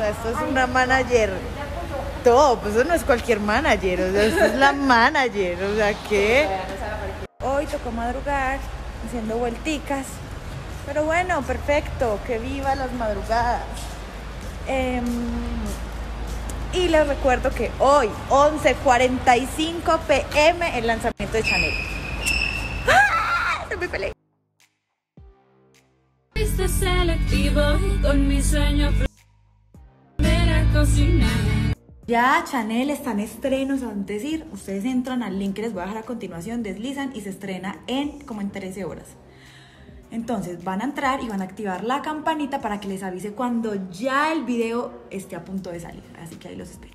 sea, esto es una manager top, eso no es cualquier manager, o sea, esto es la manager, o sea, que hoy tocó madrugar haciendo vuelticas, pero bueno, perfecto, que viva las madrugadas. Em, y les recuerdo que hoy, 11.45 pm, el lanzamiento de Chanel. ¡Ah! Se me peleé. Este selectivo con mi sueño Ya Chanel está en estrenos, a decir, ustedes entran al link que les voy a dejar a continuación, deslizan y se estrena en como en 13 horas. Entonces van a entrar y van a activar la campanita para que les avise cuando ya el video esté a punto de salir. Así que ahí los espero.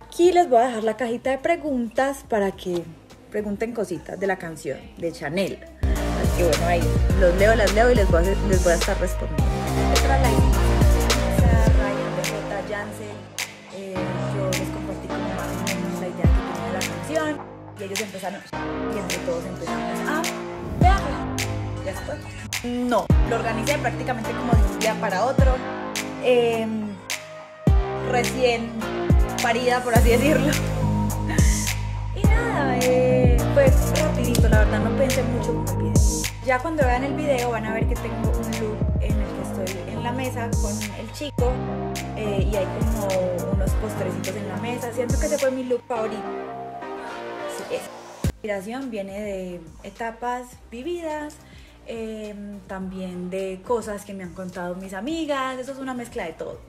Aquí les voy a dejar la cajita de preguntas para que pregunten cositas de la canción de Chanel. Que bueno, ahí los leo, las leo y les voy a, les voy a estar respondiendo. Otra Isa, Ryan, DJ, Jansen, eh, yo les compartí como más o menos la idea que tenía la canción y ellos empezaron y entre todos empezamos a verla. Ya está. No, lo organicé prácticamente como de un día para otro. Em, recién parida, por así decirlo. Y nada, pues rapidito, la verdad no pensé mucho en. Ya cuando vean el video van a ver que tengo un look en el que estoy en la mesa con el chico eh, y hay como unos postrecitos en la mesa. Siento que ese fue mi look favorito. Sí, esa. La inspiración viene de etapas vividas, eh, también de cosas que me han contado mis amigas, eso es una mezcla de todo.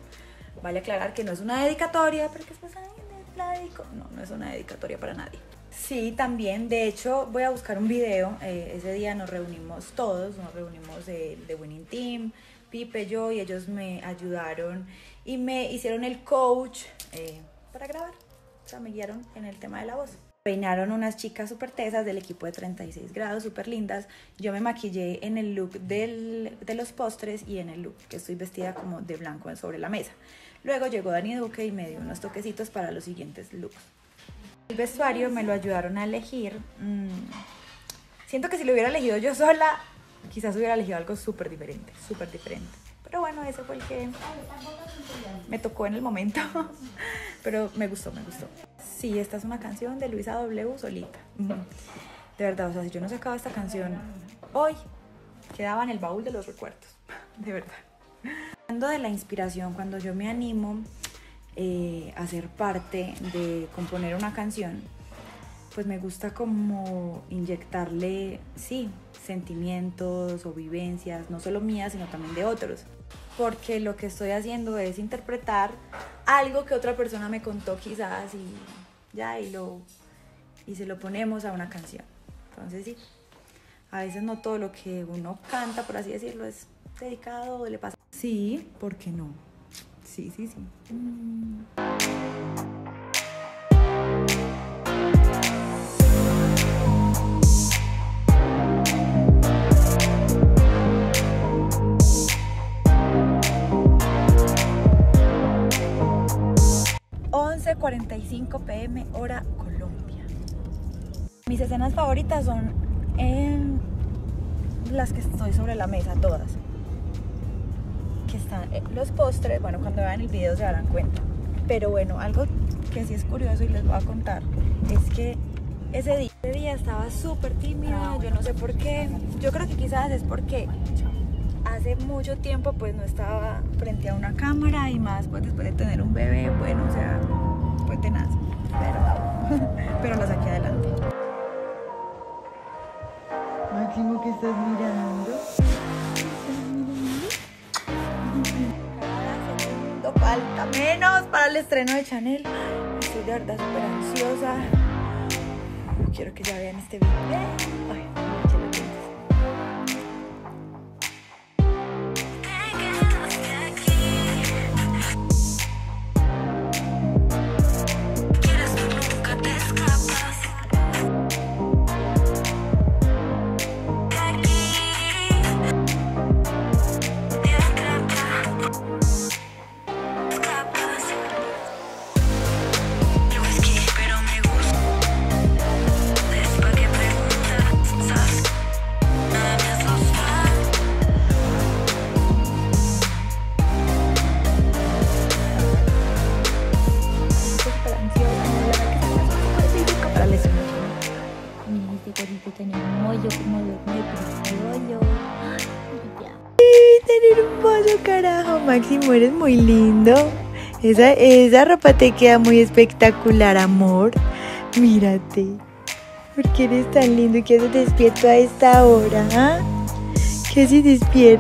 Vale aclarar que no es una dedicatoria, porque después ay, la dedico. No, no es una dedicatoria para nadie. Sí, también, de hecho, voy a buscar un video. eh, ese día nos reunimos todos, nos reunimos de, de Winning Team, Pipe, yo, y ellos me ayudaron y me hicieron el coach eh, para grabar. O sea, me guiaron en el tema de la voz. Peinaron unas chicas súper tesas del equipo de 36 grados, súper lindas. Yo me maquillé en el look de los postres y en el look que estoy vestida como de blanco sobre la mesa. Luego llegó Dani Duque y me dio unos toquecitos para los siguientes looks. El vestuario me lo ayudaron a elegir. mm, siento que si lo hubiera elegido yo sola, quizás hubiera elegido algo súper diferente, súper diferente. Pero bueno, ese fue el que me tocó en el momento. Pero me gustó, me gustó. Sí, esta es una canción de Luisa W solita. De verdad, o sea, si yo no sacaba esta canción hoy, quedaba en el baúl de los recuerdos. De verdad. Hablando de la inspiración, cuando yo me animo eh, a ser parte de componer una canción, pues me gusta como inyectarle, sí, sentimientos o vivencias, no solo mías, sino también de otros. Porque lo que estoy haciendo es interpretar algo que otra persona me contó quizás y ya, y, lo, y se lo ponemos a una canción. Entonces sí, a veces no todo lo que uno canta, por así decirlo, es dedicado o le pasa. Sí, ¿por qué no? Sí, sí, sí. Mm. ...11.45 pm hora Colombia. Mis escenas favoritas son em, las que estoy sobre la mesa, todas. Que están eh, los postres, bueno, cuando vean el video se darán cuenta. Pero bueno, algo que sí es curioso y les voy a contar es que ese día, ese día estaba súper tímida, yo no sé por qué. Yo creo que quizás es porque hace mucho tiempo pues no estaba frente a una cámara y más pues después de tener un bebé, bueno, o sea, fue tenaz. Pero, pero lo saqué falta menos para el estreno de Chanel. Estoy de verdad súper ansiosa. Quiero que ya vean este video. y bonito tan hermoso como dormí yo. Tan hermoso, carajo. Máximo, eres muy lindo. Esa, esa ropa te queda muy espectacular, amor. Mírate. ¿Por qué eres tan lindo y que se despierto a esta hora? ¿eh? ¿Qué se despierto?